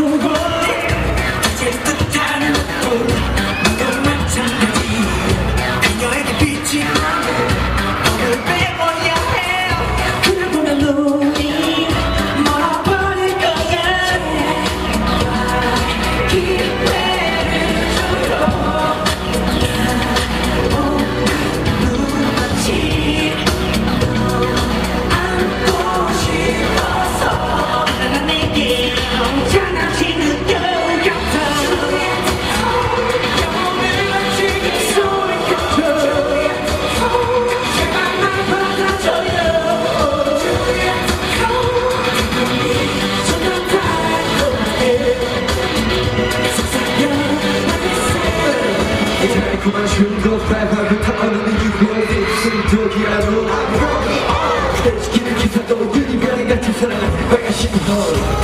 프로그램 그만 쉬고 발발을 타고는 이유에 있음 독이라도 그대 지키는 기사도 유니별이 같은 사랑을 빨간 신호